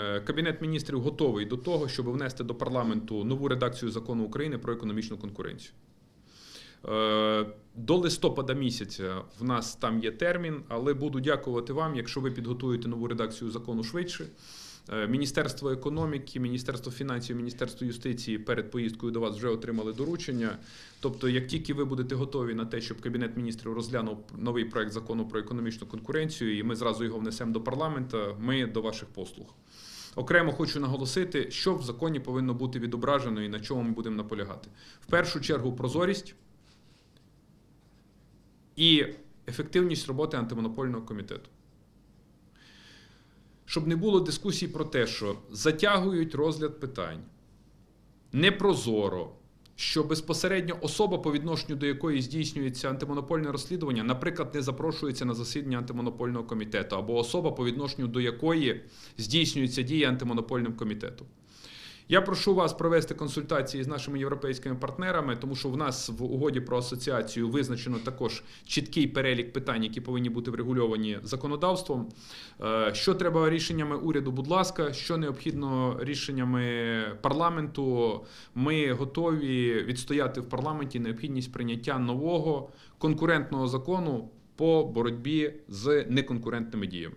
Е, Кабінет міністрів готовий до того, щоб внести до парламенту нову редакцію закону України про економічну конкуренцію. Е, До листопада місяця в нас там є термін, але буду дякувати вам, якщо ви підготуєте нову редакцію закону швидше. Е, Міністерство економіки, Міністерство фінансів, Міністерство юстиції перед поїздкою до вас вже отримали доручення. Тобто, як тільки ви будете готові на те, щоб Кабінет міністрів розглянув новий проект закону про економічну конкуренцію, і ми зразу його внесемо до парламенту, ми до ваших послуг. Окремо хочу наголосити, що в законі повинно бути відображено і на чому ми будемо наполягати. В першу чергу прозорість і ефективність роботи антимонопольного комітету. Щоб не було дискусій про те, що затягують розгляд питань непрозоро, що безпосередньо особа, по відношенню до якої здійснюється антимонопольне розслідування, наприклад, не запрошується на засідання антимонопольного комітету, або особа, по відношенню до якої здійснюється дії антимонопольним комітетом. Я прошу вас провести консультації з нашими європейськими партнерами, тому що в нас в угоді про асоціацію визначено також чіткий перелік питань, які повинні бути врегульовані законодавством. Е, Що треба рішеннями уряду, будь ласка, що необхідно рішеннями парламенту. Ми готові відстояти в парламенті необхідність прийняття нового конкурентного закону по боротьбі з неконкурентними діями.